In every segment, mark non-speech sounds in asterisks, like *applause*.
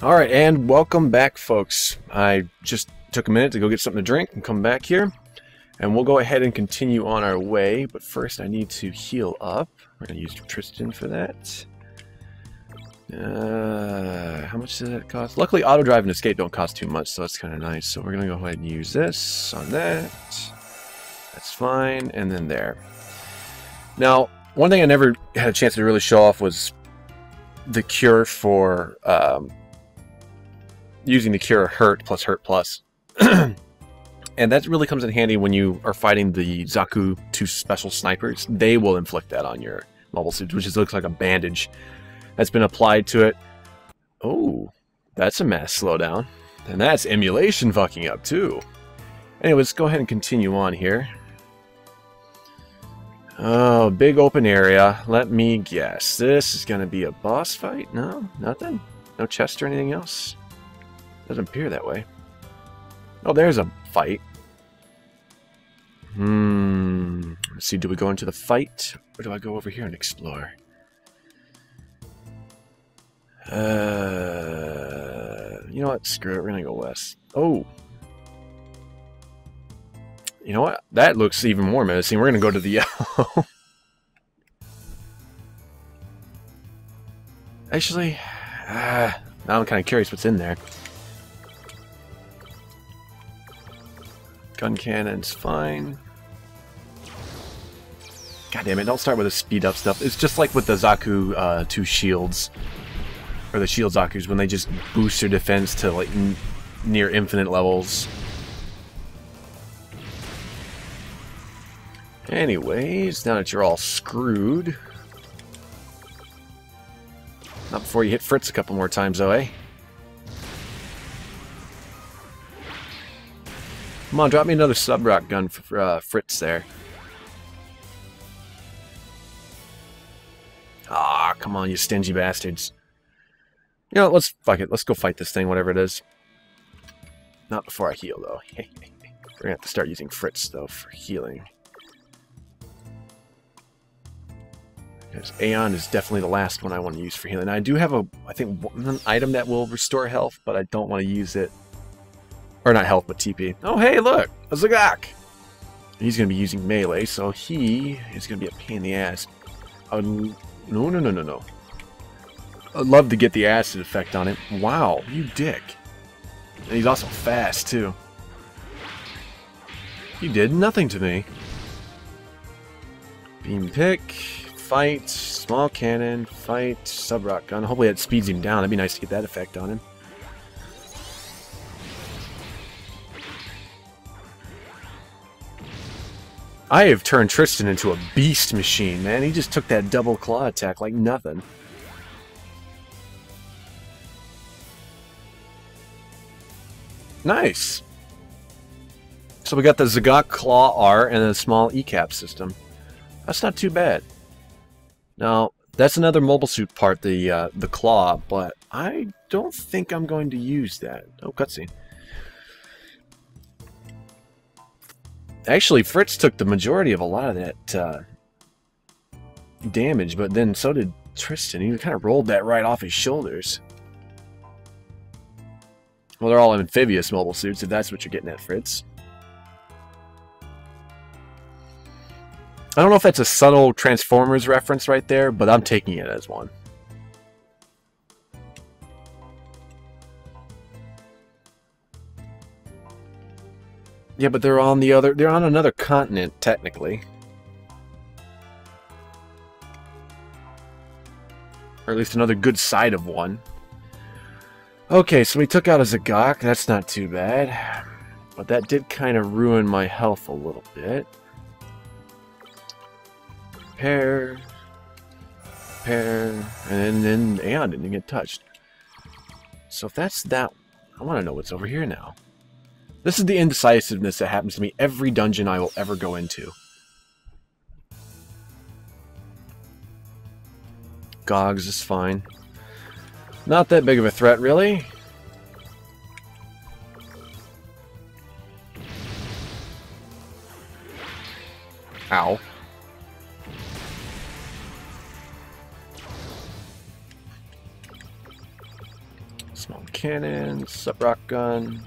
Alright, and welcome back, folks. I just took a minute to go get something to drink and come back here. And we'll go ahead and continue on our way, but first I need to heal up. We're going to use Tristan for that. Uh, how much does that cost? Luckily, auto drive and escape don't cost too much, so that's kind of nice. So we're going to go ahead and use this on that. That's fine, and then there. Now, one thing I never had a chance to really show off was the cure for um, using the cure hurt plus hurt plus. *clears throat* and that really comes in handy when you are fighting the Zaku 2 special snipers. They will inflict that on your mobile suit, which just looks like a bandage that's been applied to it. Oh, that's a mass slowdown. And that's emulation fucking up too. Anyways, go ahead and continue on here. Oh, big open area. Let me guess. This is going to be a boss fight? No? Nothing? No chest or anything else? Doesn't appear that way. Oh, there's a fight. Hmm. Let's see, do we go into the fight? Or do I go over here and explore? Uh, you know what? Screw it. We're going to go west. Oh. You know what? That looks even more menacing. We're going to go to the *laughs* yellow. Actually, uh, now I'm kind of curious what's in there. Gun cannon's fine. God damn it, don't start with the speed up stuff. It's just like with the Zaku uh, 2 shields. Or the shield Zakus, when they just boost their defense to like near infinite levels. Anyways, now that you're all screwed. Not before you hit Fritz a couple more times though, eh? Come on, drop me another sub-rock gun for uh, Fritz there. Ah, come on, you stingy bastards. You know, let's fuck it. Let's go fight this thing, whatever it is. Not before I heal, though. *laughs* We're gonna have to start using Fritz, though, for healing. Because Aeon is definitely the last one I want to use for healing. I do have a, I think, one item that will restore health, but I don't want to use it or not health, but TP. Oh, hey, look! A Zagak! He's going to be using melee, so he is going to be a pain in the ass. Uh, no, no, no, no, no. I'd love to get the acid effect on him. Wow, you dick. And he's also fast, too. You did nothing to me. Beam pick, fight, small cannon, fight, sub-rock gun. Hopefully that speeds him down. That'd be nice to get that effect on him. I have turned Tristan into a beast machine, man. He just took that double claw attack like nothing. Nice. So we got the Zagak Claw R and a small ECAP system. That's not too bad. Now, that's another mobile suit part, the uh, the claw, but I don't think I'm going to use that. Oh, cutscene. Actually, Fritz took the majority of a lot of that uh, damage, but then so did Tristan. He kind of rolled that right off his shoulders. Well, they're all amphibious mobile suits, if that's what you're getting at, Fritz. I don't know if that's a subtle Transformers reference right there, but I'm taking it as one. Yeah, but they're on the other... They're on another continent, technically. Or at least another good side of one. Okay, so we took out a Zagak. That's not too bad. But that did kind of ruin my health a little bit. Pair. Pair. And then Aeon didn't get touched. So if that's that... I want to know what's over here now. This is the indecisiveness that happens to me every dungeon I will ever go into. Goggs is fine. Not that big of a threat, really. Ow. Small cannon, sub rock gun.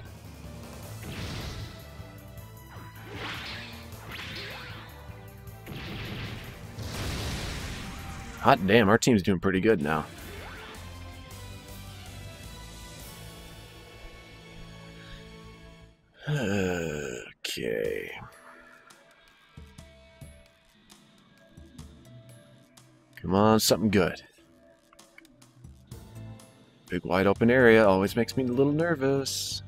Hot damn, our team's doing pretty good now. Okay. Come on, something good. Big wide open area always makes me a little nervous.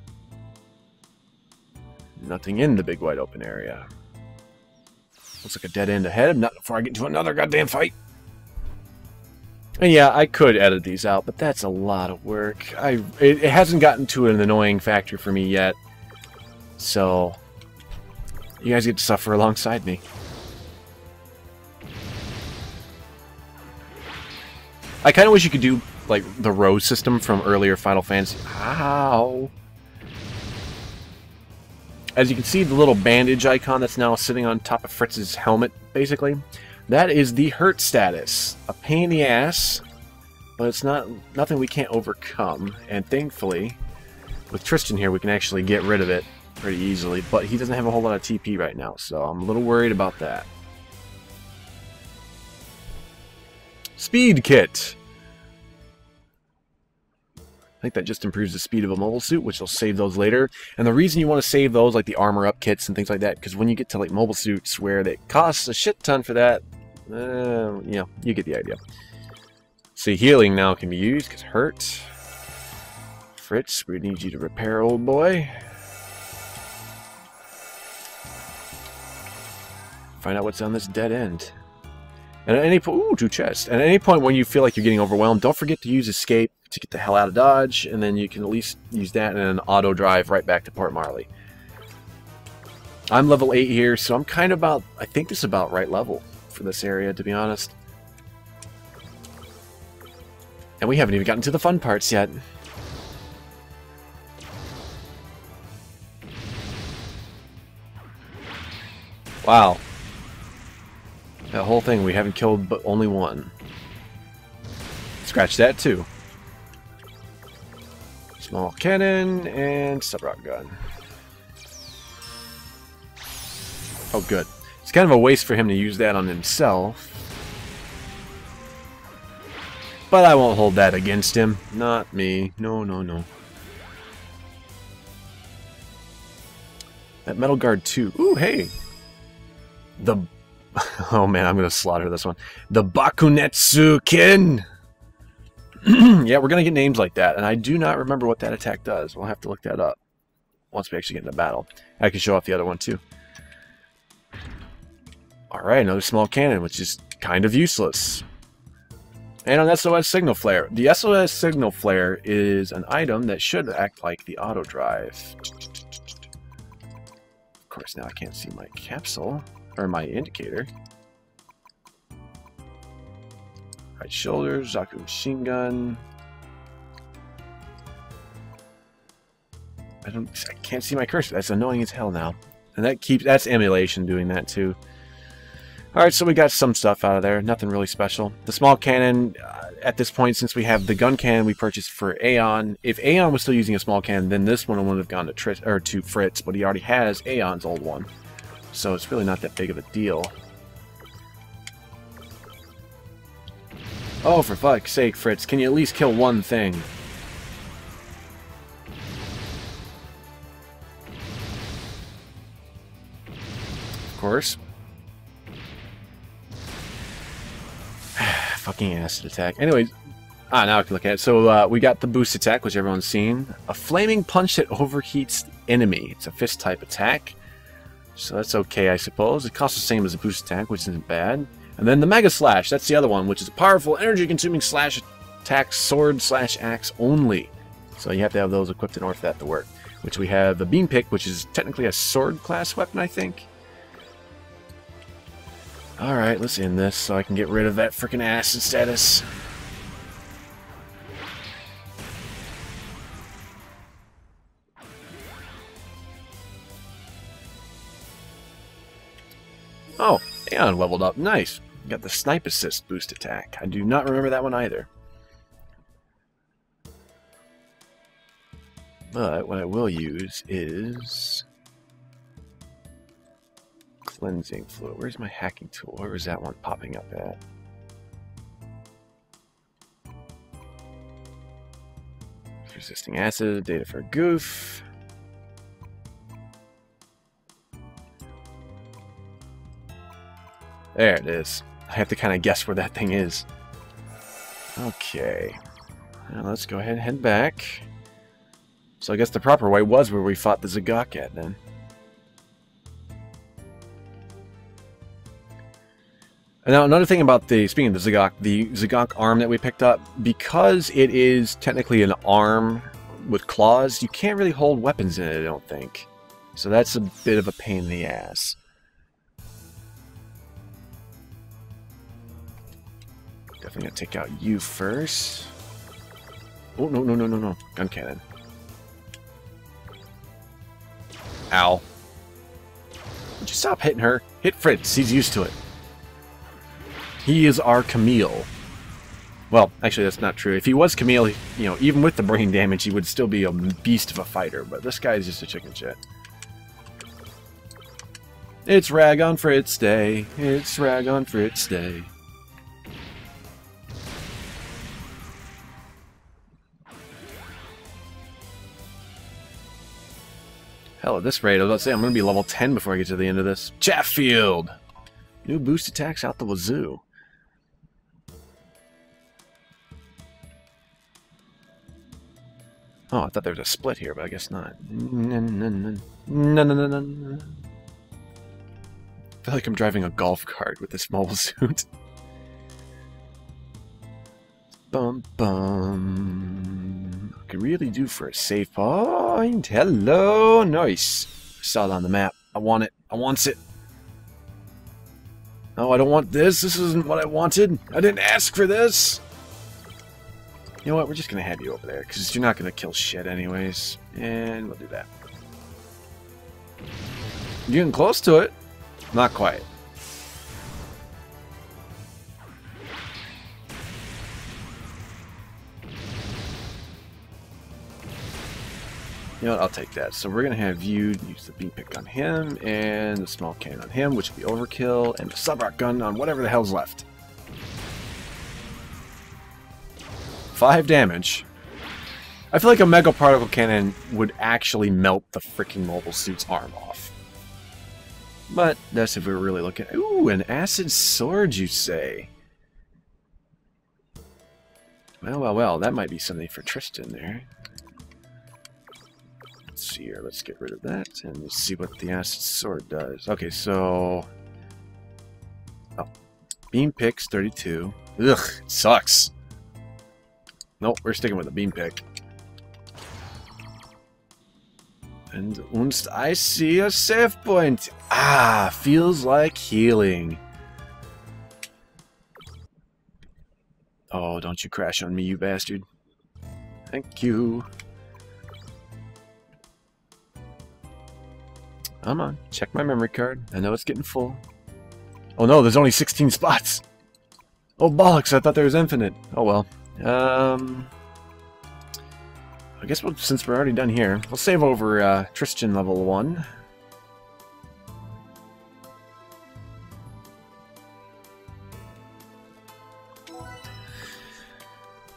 Nothing in the big wide open area. Looks like a dead end ahead. Not before I get into another goddamn fight. And yeah, I could edit these out, but that's a lot of work. I it, it hasn't gotten to an annoying factor for me yet. So, you guys get to suffer alongside me. I kind of wish you could do, like, the row system from earlier Final Fantasy. Ow! As you can see, the little bandage icon that's now sitting on top of Fritz's helmet, basically, that is the hurt status. A pain in the ass, but it's not nothing we can't overcome. And thankfully, with Tristan here, we can actually get rid of it pretty easily, but he doesn't have a whole lot of TP right now, so I'm a little worried about that. Speed Kit! I think that just improves the speed of a mobile suit, which will save those later. And the reason you want to save those, like the armor up kits and things like that, because when you get to like mobile suits where it costs a shit ton for that, Um, you know, you get the idea. See, healing now can be used, because hurt. Fritz, we need you to repair, old boy. Find out what's on this dead end. And at any point, ooh, two chests. And at any point when you feel like you're getting overwhelmed, don't forget to use escape to get the hell out of Dodge, and then you can at least use that and an auto drive right back to Port Marley. I'm level 8 here, so I'm kind of about, I think this is about right level for this area, to be honest. And we haven't even gotten to the fun parts yet. Wow. That whole thing, we haven't killed but only one. Scratch that too. Small cannon and sub-rock gun. Oh, good. Kind of a waste for him to use that on himself. But I won't hold that against him. Not me. No, no, no. That Metal Guard 2. Ooh, hey! The *laughs* Oh man, I'm gonna slaughter this one. The Bakunetsu Kin! *clears throat* yeah, we're gonna get names like that, and I do not remember what that attack does. We'll have to look that up once we actually get into battle. I can show off the other one too. Alright, another small cannon, which is kind of useless. And an SOS Signal Flare. The SOS Signal Flare is an item that should act like the auto drive. Of course, now I can't see my capsule or my indicator. Right shoulder, Zaku machine gun. I don't I can't see my cursor. That's annoying as hell now. And that keeps that's emulation doing that too. Alright, so we got some stuff out of there. Nothing really special. The small cannon, uh, at this point, since we have the gun cannon we purchased for Aeon, if Aeon was still using a small cannon, then this one would have gone to, Tris, or to Fritz, but he already has Aeon's old one so it's really not that big of a deal. Oh, for fuck's sake, Fritz, can you at least kill one thing? Of course. Fucking acid attack. Anyways, ah, now I can look at it. So uh, we got the boost attack, which everyone's seen. A flaming punch that overheats enemy. It's a fist type attack. So that's okay, I suppose. It costs the same as a boost attack, which isn't bad. And then the Mega Slash, that's the other one, which is a powerful, energy-consuming slash attack, sword slash axe only. So you have to have those equipped in order for that to work. Which we have the Beam Pick, which is technically a sword class weapon, I think. Alright, let's end this so I can get rid of that freaking acid status. Oh, Aeon leveled up. Nice. Got the Snipe Assist boost attack. I do not remember that one either. But what I will use is cleansing fluid. Where's my hacking tool? Where is that one popping up at? Resisting acid, data for goof. There it is. I have to kind of guess where that thing is. Okay. Now let's go ahead and head back. So I guess the proper way was where we fought the Zagok at then. Now, another thing about the, speaking of the Zagok, the Zagok arm that we picked up, because it is technically an arm with claws, you can't really hold weapons in it, I don't think. So that's a bit of a pain in the ass. Definitely gonna take out you first. Oh, no, no, no, no, no. Gun cannon. Ow. Would you stop hitting her? Hit Fritz, he's used to it. He is our Camille. Well, actually, that's not true. If he was Camille, you know, even with the brain damage, he would still be a beast of a fighter. But this guy is just a chicken shit. It's Rag on Fritz Day. It's Rag on Fritz Day. Hell, at this rate, I was about to say I'm going to be level 10 before I get to the end of this. Chatfield! New boost attacks out the wazoo. Oh, I thought there was a split here, but I guess not. No, no, no, no, no, no, no. I feel like I'm driving a golf cart with this mobile *laughs* suit. Bum bum. Could really do for a save point. Hello, nice. Saw it on the map. I want it. I want it. No, I don't want this. This isn't what I wanted. I didn't ask for this. You know what? We're just going to have you over there because you're not going to kill shit anyways. And we'll do that. You're getting close to it. Not quite. You know what? I'll take that. So we're going to have you use the beam pick on him and the small cannon on him, which will be overkill, and the sub-rock gun on whatever the hell's left. Five damage. I feel like a Mega Particle Cannon would actually melt the freaking mobile suit's arm off. But that's if we are really looking... Ooh, an Acid Sword, you say? Well, well, well, that might be something for Tristan there. Let's see here, let's get rid of that and see what the Acid Sword does. Okay, so... Oh. Beam Picks 32. Ugh, sucks. Nope, we're sticking with the beam pick. And once I see a save point. Ah, feels like healing. Oh, don't you crash on me, you bastard. Thank you. Come on, check my memory card. I know it's getting full. Oh no, there's only 16 spots! Oh bollocks, I thought there was infinite. Oh well. Um, I guess we'll, since we're already done here, we'll save over uh, Tristan level 1.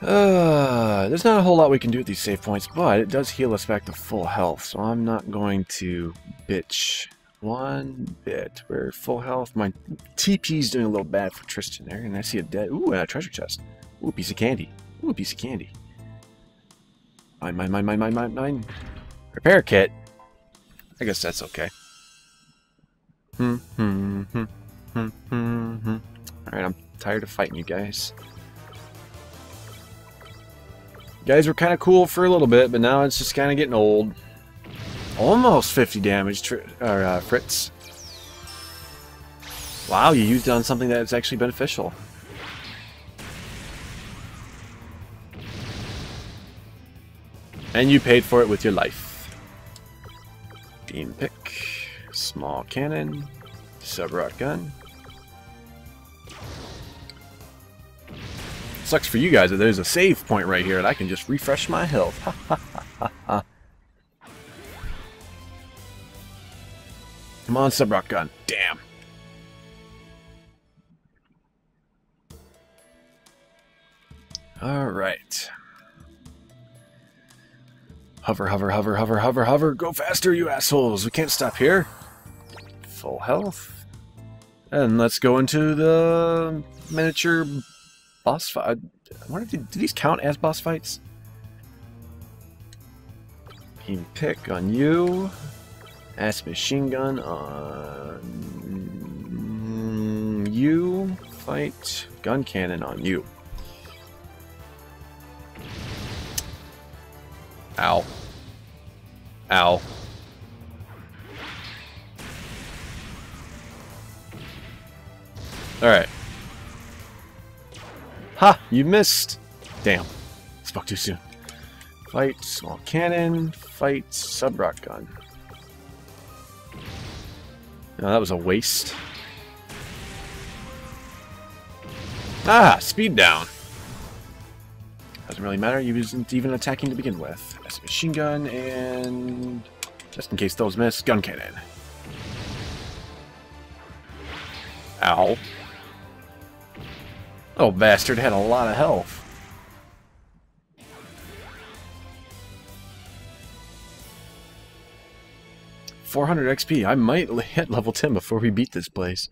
Uh, there's not a whole lot we can do with these save points, but it does heal us back to full health, so I'm not going to bitch one bit. We're full health. My TP's doing a little bad for Tristan there, and I see a dead... Ooh, and a treasure chest. Ooh, a piece of candy. Ooh, a piece of candy. Mine, mine, mine, mine, mine, mine, mine. Repair kit. I guess that's okay. Hmm, hmm, hmm, hmm, hmm, hmm. Alright, I'm tired of fighting you guys. You guys were kind of cool for a little bit, but now it's just kind of getting old. Almost 50 damage, or, uh, Fritz. Wow, you used it on something that's actually beneficial. And you paid for it with your life. Beam pick. Small cannon. Subrot gun. Sucks for you guys that there's a save point right here and I can just refresh my health. *laughs* Come on, Subrock gun. Damn. Hover, hover, hover, hover, hover, hover. Go faster, you assholes. We can't stop here. Full health. And let's go into the miniature boss fight. I wonder, did these count as boss fights? Beam pick on you. Ass machine gun on you. Fight gun cannon on you. Ow. Ow. Alright. Ha! You missed! Damn. Spoke too soon. Fight small cannon. Fight sub-rock gun. No, that was a waste. Ah! Speed down. Doesn't really matter, he wasn't even attacking to begin with. Machine gun and... Just in case those miss, gun cannon. Ow. Oh, bastard had a lot of health. Four hundred XP. I might *laughs* hit level ten before we beat this place.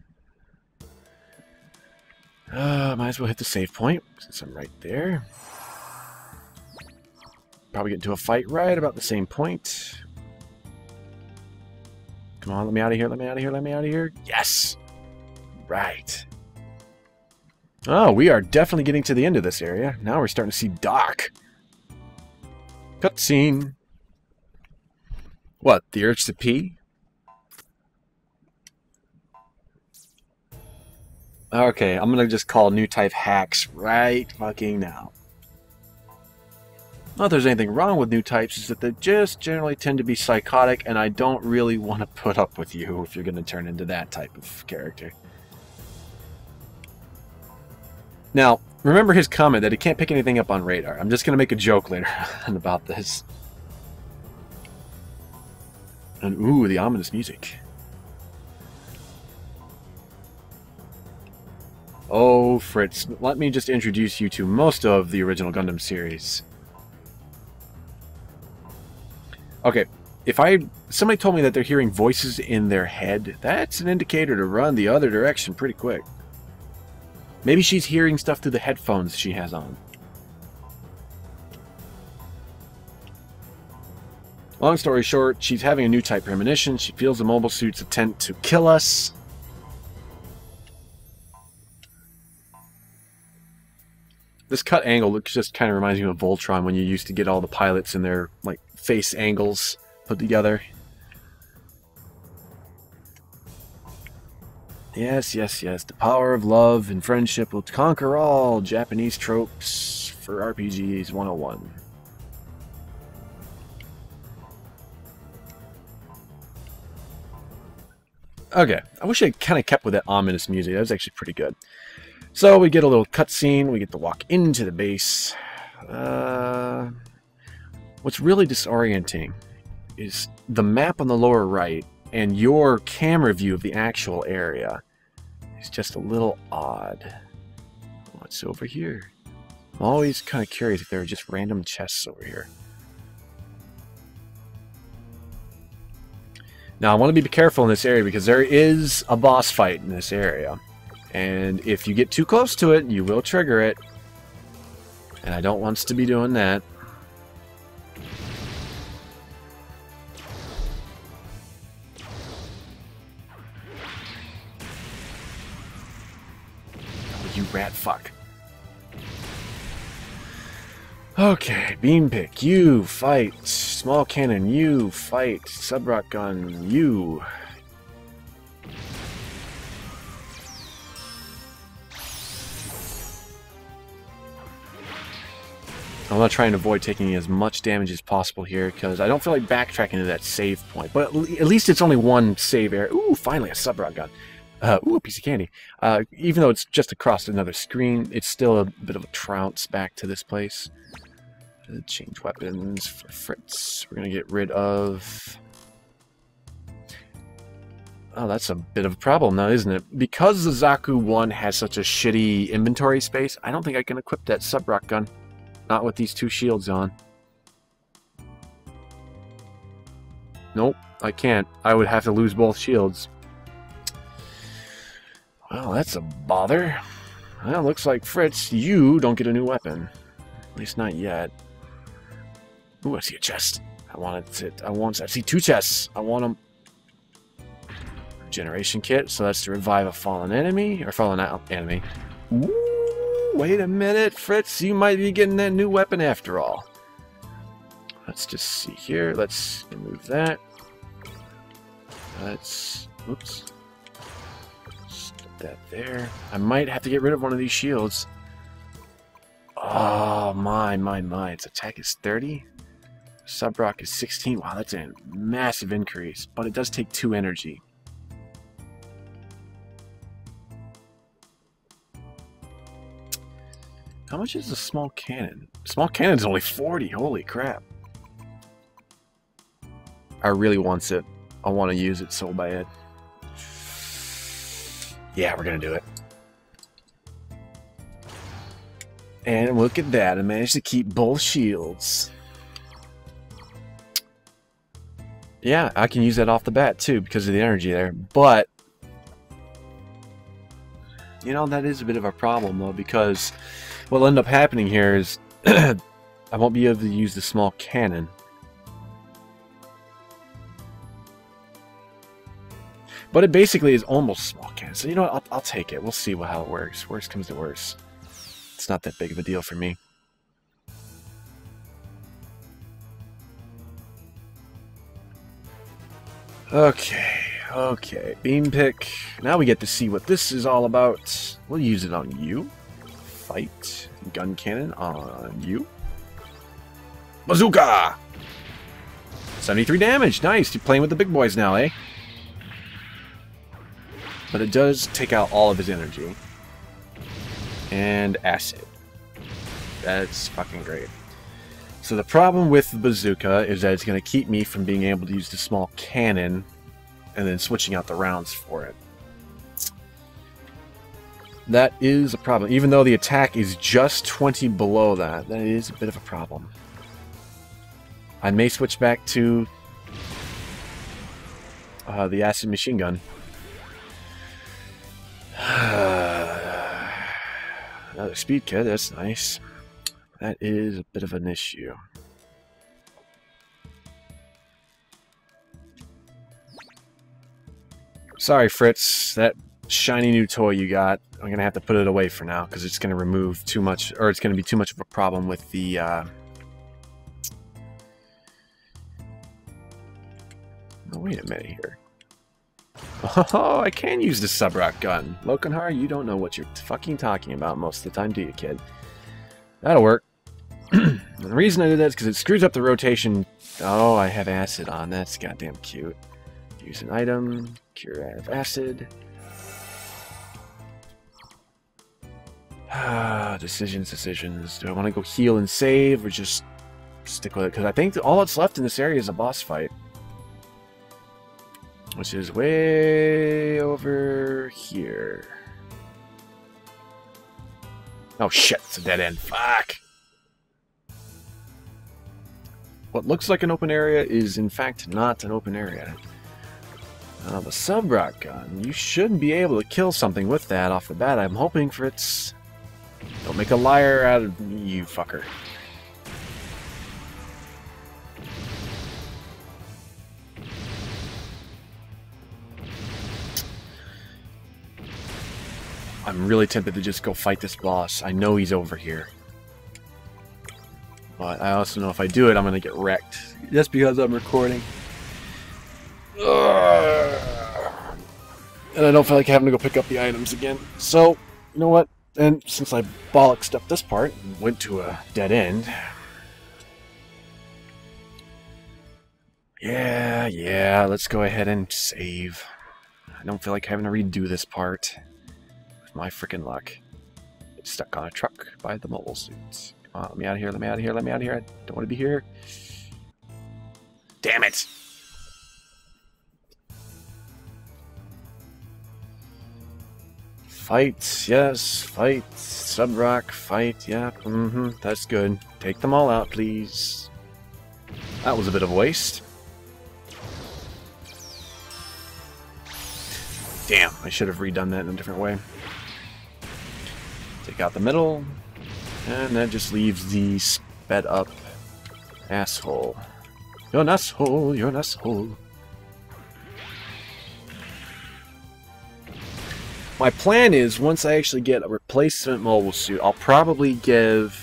Uh, might as well hit the save point since I'm right there. Probably get into a fight right about the same point. Come on, let me out of here, let me out of here, let me out of here. Yes! Right. Oh, we are definitely getting to the end of this area. Now we're starting to see Doc. Cutscene. What, the urge to pee? Okay, I'm gonna just call new type hacks right fucking now. Not there's anything wrong with new types, is that they just generally tend to be psychotic, and I don't really want to put up with you if you're going to turn into that type of character. Now, remember his comment that he can't pick anything up on radar. I'm just going to make a joke later *laughs* on about this. And ooh, the ominous music. Oh, Fritz, let me just introduce you to most of the original Gundam series. Okay, if I somebody told me that they're hearing voices in their head, that's an indicator to run the other direction pretty quick. Maybe she's hearing stuff through the headphones she has on. Long story short, she's having a new type premonition. She feels the mobile suit's attempt to kill us. This cut angle looks just kind of reminds me of Voltron when you used to get all the pilots in their like face angles put together. Yes, yes, yes. The power of love and friendship will conquer all Japanese tropes for RPGs 101. Okay, I wish I kind of kept with that ominous music. That was actually pretty good. So we get a little cutscene. We get to walk into the base. Uh, what's really disorienting is the map on the lower right and your camera view of the actual area is just a little odd. What's over here? I'm always kind of curious if there are just random chests over here. Now, I want to be careful in this area because there is a boss fight in this area. And if you get too close to it, you will trigger it. And I don't want us to be doing that. Rat fuck. Okay, beam pick, you fight. Small cannon, you fight. Sub-rock gun, you. I'm to try and avoid taking as much damage as possible here because I don't feel like backtracking to that save point. But at least it's only one save area. Ooh, finally a sub-rock gun. Uh, ooh, a piece of candy. Uh, even though it's just across another screen, it's still a bit of a trounce back to this place. Uh, change weapons for Fritz. We're going to get rid of... Oh, that's a bit of a problem now, isn't it? Because the Zaku 1 has such a shitty inventory space, I don't think I can equip that sub-rock gun. Not with these two shields on. Nope, I can't. I would have to lose both shields. Well, that's a bother. Well, looks like, Fritz, you don't get a new weapon. At least not yet. Ooh, I see a chest. I want it. I want. I see two chests. I want them. Generation kit. So that's to revive a fallen enemy or fallen enemy. Ooh, wait a minute, Fritz. You might be getting that new weapon after all. Let's just see here. Let's remove that. Let's. Oops. That there. I might have to get rid of one of these shields. Oh my my my! Its attack is 30. Subrock is 16. Wow, that's a massive increase, but it does take 2 energy. How much is a small cannon? Small cannon's only 40. Holy crap. I really wants it. I want to use it so bad. Yeah, we're to do it. And look at that. I managed to keep both shields. Yeah, I can use that off the bat too because of the energy there. But, you know, that is a bit of a problem though because what'll end up happening here is *clears throat* I won't be able to use the small cannon. But it basically is almost small cannon. So, you know what? I'll, I'll take it. We'll see how it works. Worst comes to worst. It's not that big of a deal for me. Okay, okay. Beam pick. Now we get to see what this is all about. We'll use it on you. Fight. Gun cannon on you. Bazooka! 73 damage. Nice. You're playing with the big boys now, eh? But it does take out all of his energy. And acid. That's fucking great. So the problem with the bazooka is that it's going to keep me from being able to use the small cannon and then switching out the rounds for it. That is a problem. Even though the attack is just 20 below that, that is a bit of a problem. I may switch back to uh, the acid machine gun. *sighs* Another speed kit, that's nice. That is a bit of an issue. Sorry, Fritz. That shiny new toy you got, I'm going to have to put it away for now because it's going to remove too much, or it's going to be too much of a problem with the... Uh... Oh, wait a minute here. Oh, I can use the sub-rock gun. Lokenhar, you don't know what you're fucking talking about most of the time, do you, kid? That'll work. *clears throat* the reason I did that is because it screws up the rotation. Oh, I have acid on. That's goddamn cute. Use an item. Cure out of acid. Ah, decisions, decisions. Do I want to go heal and save or just stick with it? Because I think all that's left in this area is a boss fight. Which is way over here. Oh shit, it's a dead end. Fuck! What looks like an open area is in fact not an open area. Uh, the sub-rock gun, you should be able to kill something with that off the bat. I'm hoping for its... Don't make a liar out of you fucker. I'm really tempted to just go fight this boss. I know he's over here. But I also know if I do it, I'm going to get wrecked. Just because I'm recording. Ugh. And I don't feel like having to go pick up the items again. So, you know what? And since I bollocksed up this part and went to a dead end... Yeah, yeah, let's go ahead and save. I don't feel like having to redo this part. My freaking luck. Get stuck on a truck by the mobile suits. Come on, let me out of here, let me out of here, let me out of here. I don't want to be here. Damn it! Fight, yes, fight, Subrock, fight, yeah, mm-hmm, that's good. Take them all out, please. That was a bit of a waste. Damn, I should have redone that in a different way. Take out the middle, and that just leaves the sped up asshole. You're an asshole, you're an asshole. My plan is, once I actually get a replacement mobile suit, I'll probably give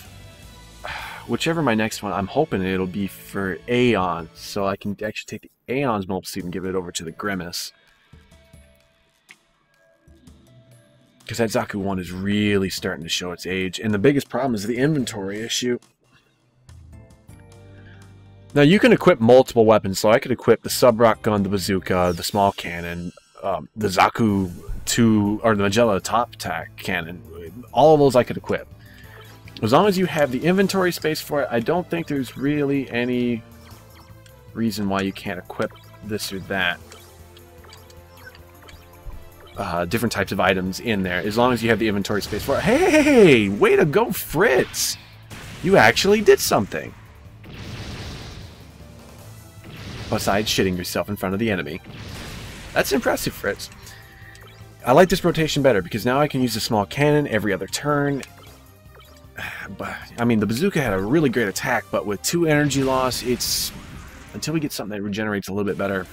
whichever my next one, I'm hoping it'll be for Aeon, so I can actually take the Aeon's mobile suit and give it over to the Grimace. Because that Zaku 1 is really starting to show its age, and the biggest problem is the inventory issue. Now, you can equip multiple weapons, so I could equip the Subrock gun, the bazooka, the small cannon, um, the Zaku 2, or the Magella top attack cannon. All of those I could equip. As long as you have the inventory space for it, I don't think there's really any reason why you can't equip this or that. Uh, different types of items in there, as long as you have the inventory space for it. Hey, way to go, Fritz! You actually did something. Besides shitting yourself in front of the enemy. That's impressive, Fritz. I like this rotation better because now I can use a small cannon every other turn *sighs* but I mean, the bazooka had a really great attack, but with two energy loss, it's until we get something that regenerates a little bit better,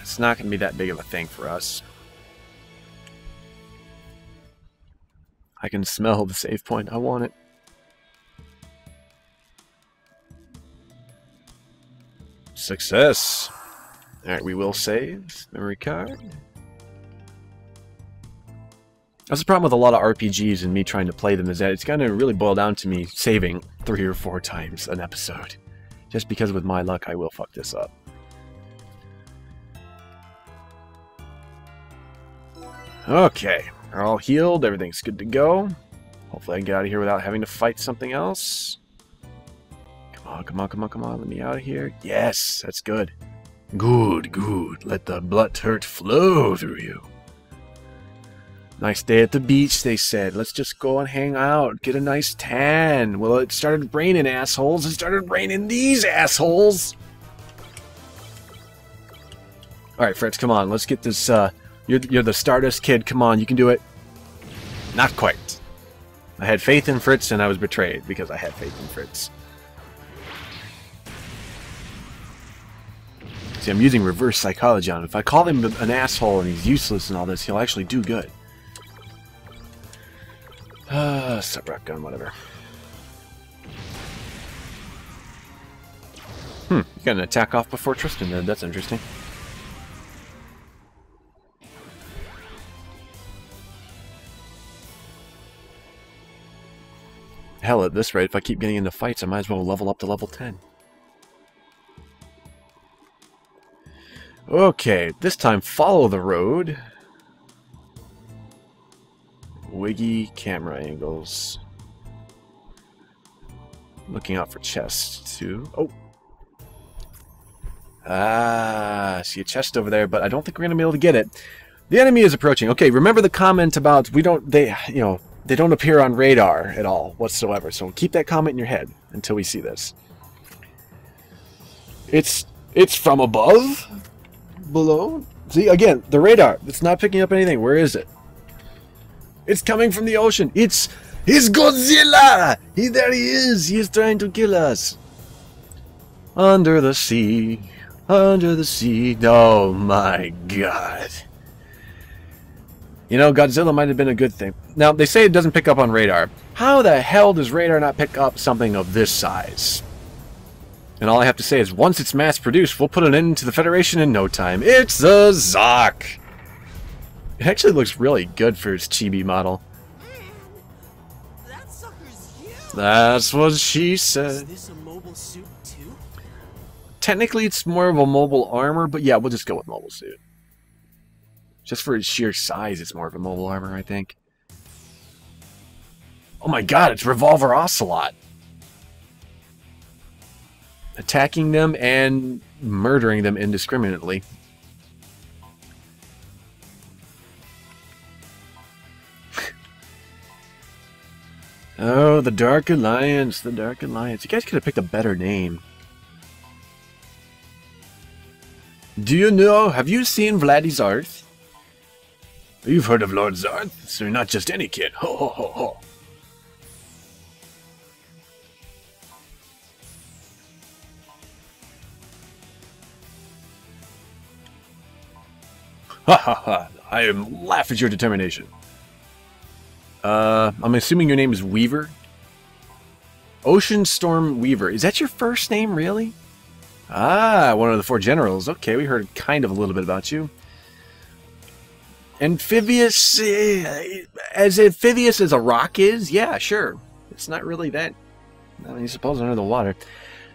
it's not going to be that big of a thing for us. I can smell the save point. I want it. Success. Alright, we will save. Memory card. That's the problem with a lot of RPGs and me trying to play them is that it's going to really boil down to me saving three or four times an episode. Just because with my luck I will fuck this up. Okay, we're all healed, everything's good to go. Hopefully I can get out of here without having to fight something else. Come on, come on, come on, come on, let me out of here. Yes, that's good. Good, good. Let the blood hurt flow through you. Nice day at the beach, they said. Let's just go and hang out, get a nice tan. Well, it started raining, assholes. It started raining these assholes. All right, Fritz, come on. Let's get this. Uh, you're, you're the Stardust kid. Come on, you can do it. Not quite. I had faith in Fritz, and I was betrayed because I had faith in Fritz. See, I'm using reverse psychology on him. If I call him an asshole and he's useless and all this, he'll actually do good. *sighs* Uh, Subrock gun, whatever. Hmm, you got an attack off before Tristan. That's interesting. Hell, at this rate, if I keep getting into fights, I might as well level up to level 10. Okay, this time follow the road. Wiggy camera angles. Looking out for chests, too. Oh! Ah, see a chest over there, but I don't think we're going to be able to get it. The enemy is approaching. Okay, remember the comment about we don't, they, you know, they don't appear on radar at all whatsoever. So keep that comment in your head until we see this. It's, it's from above? Below? See, again, the radar. It's not picking up anything. Where is it? It's coming from the ocean. It's it's Godzilla. He there he is. He is trying to kill us. Under the sea. Under the sea. Oh my god. You know, Godzilla might have been a good thing. Now, they say it doesn't pick up on radar. How the hell does radar not pick up something of this size? And all I have to say is, once it's mass-produced, we'll put an end to the Federation in no time. It's the Zock! It actually looks really good for its chibi model. That's what she said. Technically, it's more of a mobile armor, but yeah, we'll just go with mobile suit. Just for its sheer size, it's more of a mobile armor, I think. Oh my god, it's Revolver Ocelot! Attacking them and murdering them indiscriminately. *laughs* oh, the Dark Alliance, the Dark Alliance. You guys could have picked a better name. Do you know, have you seen Vladdy's Earth? You've heard of Lord Zarth, so you're not just any kid. Ho ho ho ho. Ha ha ha. I am laugh at your determination. Uh, I'm assuming your name is Weaver? Ocean Storm Weaver. Is that your first name, really? Ah, one of the four generals. Okay, we heard kind of a little bit about you. Amphibious, uh, as amphibious as a rock is? Yeah, sure. It's not really that, I mean, suppose under the water.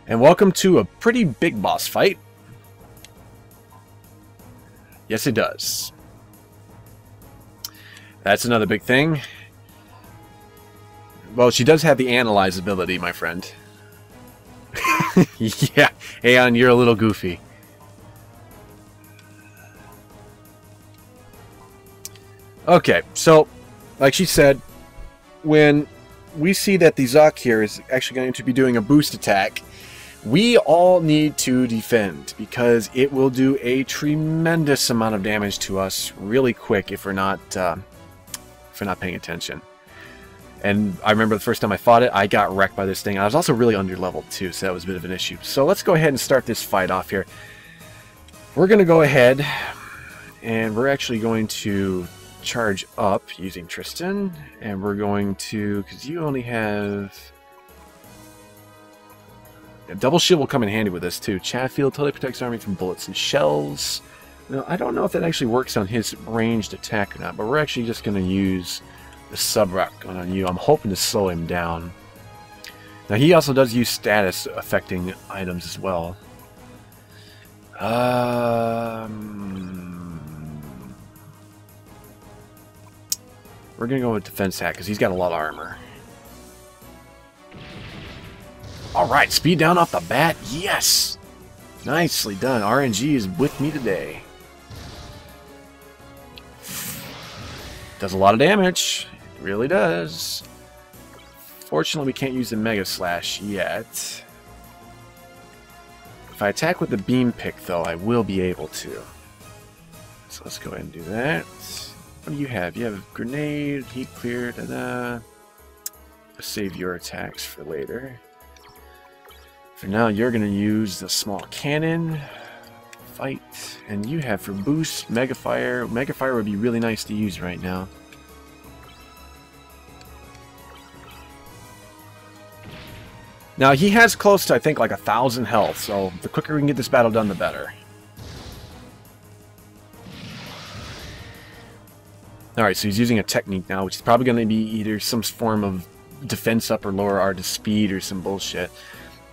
And welcome to a pretty big boss fight. Yes, it does. That's another big thing. Well, she does have the analyze ability, my friend. *laughs* yeah, Aeon, you're a little goofy. Okay, so, like she said, when we see that the Zock here is actually going to be doing a boost attack, we all need to defend because it will do a tremendous amount of damage to us really quick if we're not uh, if we're not paying attention. And I remember the first time I fought it, I got wrecked by this thing. I was also really under leveled too, so that was a bit of an issue. So let's go ahead and start this fight off here. We're going to go ahead and we're actually going to charge up using Tristan. And we're going to, because you only have... Yeah, double shield will come in handy with this too. Chaff field totally protects army from bullets and shells. Now, I don't know if that actually works on his ranged attack or not, but we're actually just going to use the sub-rock on you. I'm hoping to slow him down. Now, he also does use status affecting items as well. Um, we're going to go with defense hack because he's got a lot of armor. Alright, speed down off the bat. Yes! Nicely done. RNG is with me today. Does a lot of damage. It really does. Fortunately, we can't use the Mega Slash yet. If I attack with the Beam Pick, though, I will be able to. So let's go ahead and do that. What do you have? You have a Grenade, Heat Clear, da da. Save your attacks for later. For now, you're going to use the small cannon. Fight. And you have for boost, Mega Fire. Mega Fire would be really nice to use right now. Now, he has close to, I think, like a thousand health, so the quicker we can get this battle done, the better. Alright, so he's using a technique now, which is probably going to be either some form of defense up or lower R to speed or some bullshit.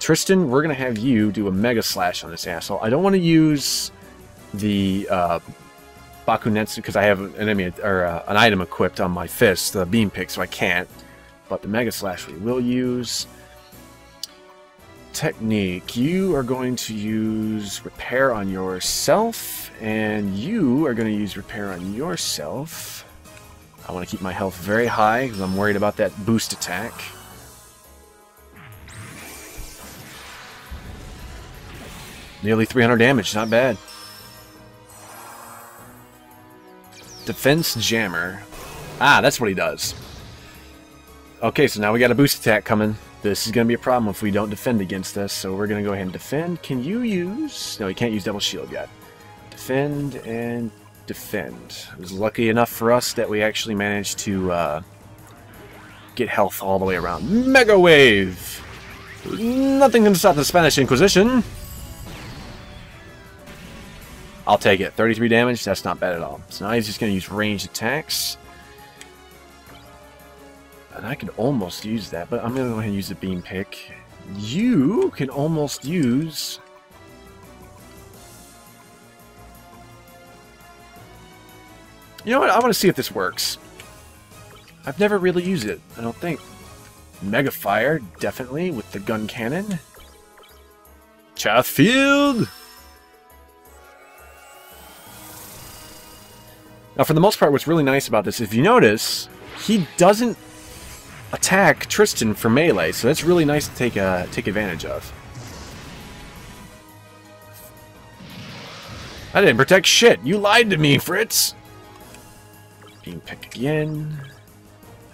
Tristan, we're going to have you do a Mega Slash on this asshole. I don't want to use the uh, Bakunetsu because I have an enemy or uh, an item equipped on my fist, the Beam Pick, so I can't. But the Mega Slash we will use. Technique. You are going to use Repair on yourself, and you are going to use Repair on yourself. I want to keep my health very high because I'm worried about that boost attack. Nearly 300 damage, not bad. Defense Jammer. Ah, that's what he does. Okay, so now we got a boost attack coming. This is going to be a problem if we don't defend against this, so we're going to go ahead and defend. Can you use... No, you can't use double shield yet. Defend and defend. It was lucky enough for us that we actually managed to uh, get health all the way around. Mega Wave! Nothing can stop the Spanish Inquisition! I'll take it. 33 damage, that's not bad at all. So now he's just going to use ranged attacks. And I could almost use that, but I'm going to go ahead and use the beam pick. You can almost use... You know what? I want to see if this works. I've never really used it, I don't think. Mega Fire, definitely, with the gun cannon. Chaff field! Now, for the most part, what's really nice about this, if you notice, he doesn't attack Tristan for melee, so that's really nice to take uh, take advantage of. I didn't protect shit. You lied to me, Fritz. Beam pick again.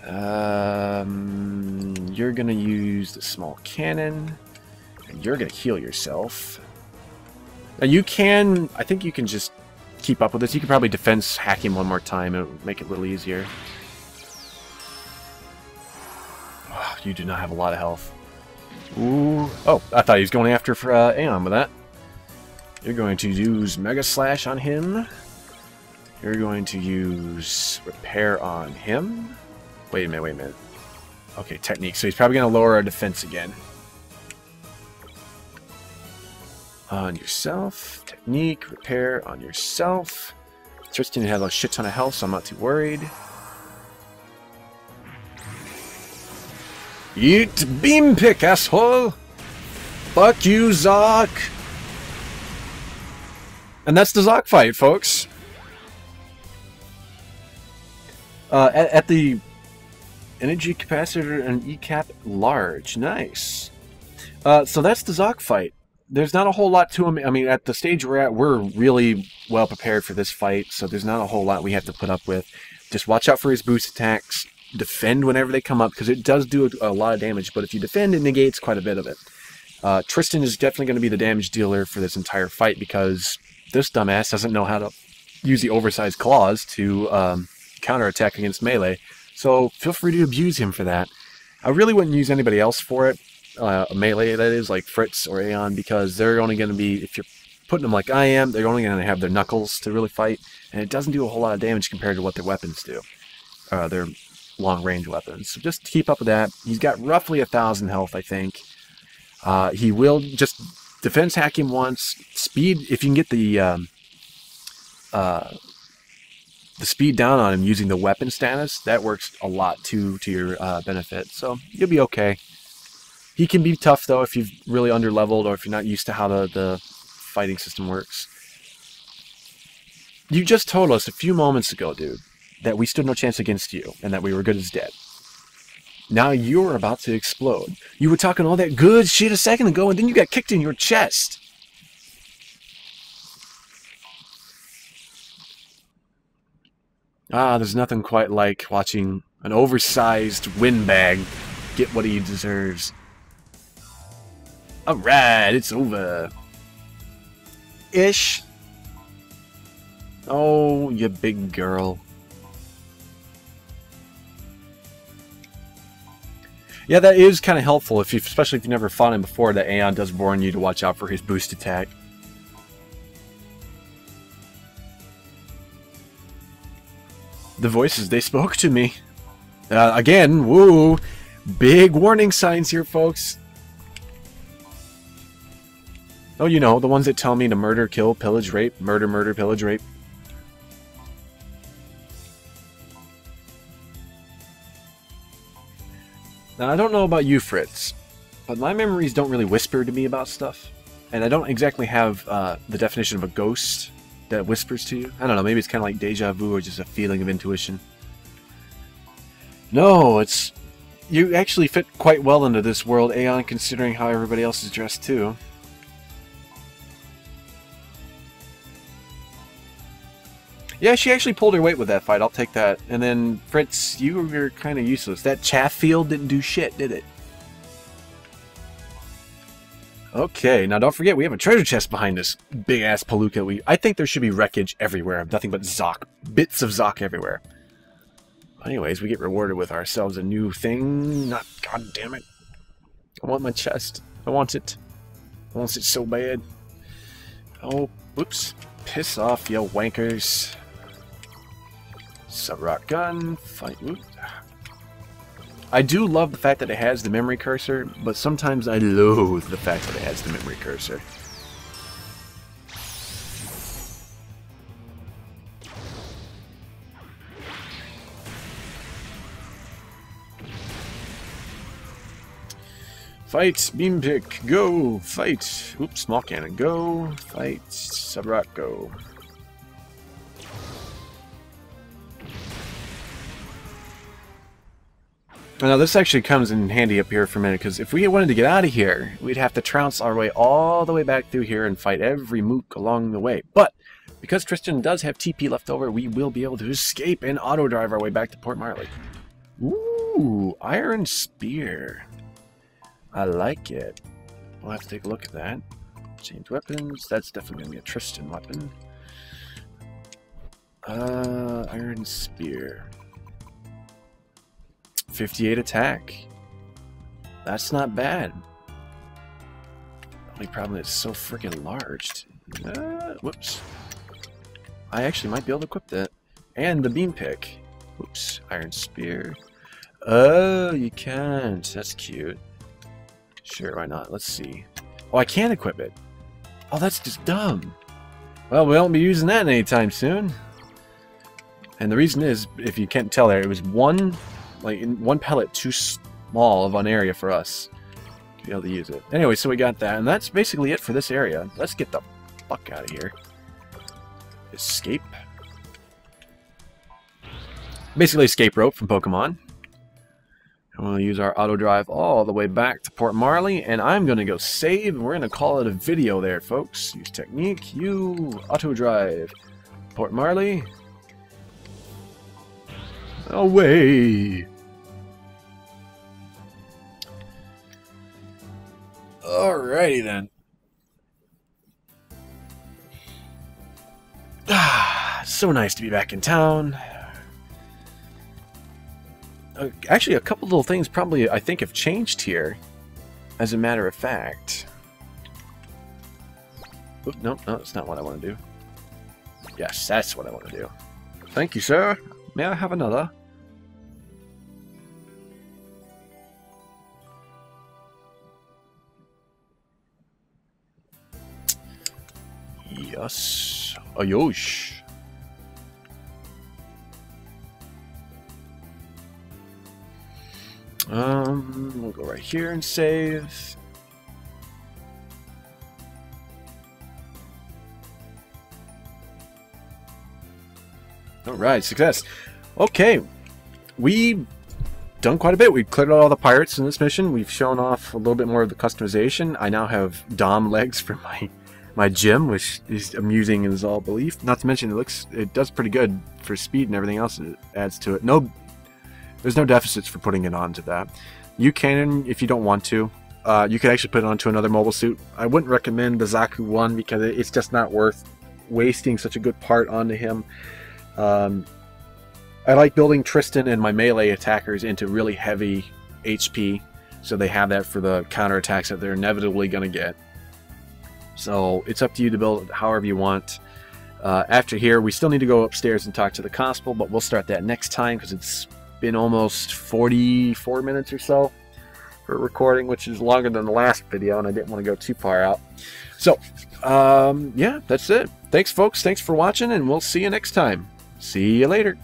Um, you're gonna use the small cannon, and you're gonna heal yourself. Now you can, I think you can just keep up with this. You could probably defense hack him one more time. It'll make it a little easier. Oh, *sighs* you do not have a lot of health. Ooh. Oh, I thought he was going after for uh, Aeon with that. You're going to use Mega Slash on him. You're going to use Repair on him. Wait a minute, wait a minute. Okay, Technique. So he's probably going to lower our defense again. On yourself. Technique. Repair on yourself. Tristan has a shit ton of health, so I'm not too worried. Eat beam pick, asshole! Fuck you, Zock! And that's the Zock fight, folks. Uh, at, at, the energy capacitor and ECAP large. Nice. Uh, so that's the Zock fight. There's not a whole lot to him. I mean, at the stage we're at, we're really well prepared for this fight, so there's not a whole lot we have to put up with. Just watch out for his boost attacks. Defend whenever they come up, because it does do a, a, lot of damage, but if you defend, it negates quite a bit of it. Uh, Tristan is definitely going to be the damage dealer for this entire fight, because this dumbass doesn't know how to use the oversized claws to um, counterattack against melee. So feel free to abuse him for that. I really wouldn't use anybody else for it, uh, melee that is, like Fritz or Aeon, because they're only going to be, if you're putting them like I am, they're only going to have their knuckles to really fight, and it doesn't do a whole lot of damage compared to what their weapons do. Uh, their long-range weapons. So just keep up with that. He's got roughly a thousand health, I think. Uh, he will just defense hack him once. Speed, if you can get the um, uh, the speed down on him using the weapon status, that works a lot too to your uh, benefit. So you'll be okay. He can be tough though if you've really underleveled or if you're not used to how the, the fighting system works. You just told us a few moments ago, dude, that we stood no chance against you and that we were good as dead. Now you're about to explode. You were talking all that good shit a second ago, and then you got kicked in your chest. Ah, there's nothing quite like watching an oversized windbag get what he deserves. Alright, it's over. Ish. Oh, you big girl. Yeah, that is kind of helpful, if you, especially if you've never fought him before, that Aeon does warn you to watch out for his boost attack. The voices, they spoke to me. Uh, again, woo! Big warning signs here, folks. Oh, you know, the ones that tell me to murder, kill, pillage, rape, murder, murder, pillage, rape. Now, I don't know about you, Fritz, but my memories don't really whisper to me about stuff. And I don't exactly have uh, the definition of a ghost that whispers to you. I don't know, maybe it's kind of like deja vu or just a feeling of intuition. No, it's... You actually fit quite well into this world, Aeon, considering how everybody else is dressed, too. Yeah, she actually pulled her weight with that fight. I'll take that. And then, Fritz, you were kind of useless. That chaff field didn't do shit, did it? Okay, now don't forget, we have a treasure chest behind this big-ass Palooka. We, I think there should be wreckage everywhere. Nothing but Zock. Bits of Zock everywhere. Anyways, we get rewarded with ourselves a new thing. Not, god damn it. I want my chest. I want it. I want it so bad. Oh, whoops. Piss off, you wankers. Sub-rock gun, fight. I do love the fact that it has the memory cursor, but sometimes I loathe the fact that it has the memory cursor. Fight, beam pick, go, fight. Oops, small cannon, go, fight, sub-rock, go. Now this actually comes in handy up here for a minute, because if we wanted to get out of here, we'd have to trounce our way all the way back through here and fight every mook along the way. But because Tristan does have TP left over, we will be able to escape and auto-drive our way back to Port Marley. Ooh, Iron Spear. I like it. We'll have to take a look at that. Change weapons. That's definitely going to be a Tristan weapon. Uh, Iron Spear. 58 attack. That's not bad. Only problem is so freaking large. Uh, whoops. I actually might be able to equip that. And the beam pick. Whoops. Iron Spear. Oh, you can't. That's cute. Sure, why not? Let's see. Oh, I can equip it. Oh, that's just dumb. Well, we won't be using that anytime soon. And the reason is, if you can't tell there, it was one, like, in one pellet too small of an area for us to be able to use it. Anyway, so we got that, and that's basically it for this area. Let's get the fuck out of here. Escape. Basically escape rope from Pokemon. I'm going to use our auto drive all the way back to Port Marley, and I'm going to go save, and we're going to call it a video there, folks. Use technique, you, auto drive, Port Marley. Away! Alrighty then. Ah, so nice to be back in town. Uh, actually, a couple little things probably I think have changed here, as a matter of fact. Oop, no, no, that's not what I want to do. Yes, that's what I want to do. Thank you, sir. May I have another? Yes. Ayosh. Um, we'll go right here and save. All right, success. Okay, we done quite a bit. We've cleared out all the pirates in this mission. We've shown off a little bit more of the customization. I now have Dom legs *laughs* for my my GM, which is amusing as all belief. Not to mention, it looks it does pretty good for speed and everything else it adds to it. No there's no deficits for putting it onto that. You can, if you don't want to, uh, you could actually put it onto another mobile suit. I wouldn't recommend the Zaku one because it's just not worth wasting such a good part onto him. Um, I like building Tristan and my melee attackers into really heavy HP, so they have that for the counterattacks that they're inevitably going to get. So it's up to you to build it however you want. Uh, after here, we still need to go upstairs and talk to the constable, but we'll start that next time because it's been almost 44 minutes or so for recording, which is longer than the last video, and I didn't want to go too far out. So, um, yeah, that's it. Thanks, folks. Thanks for watching, and we'll see you next time. See you later.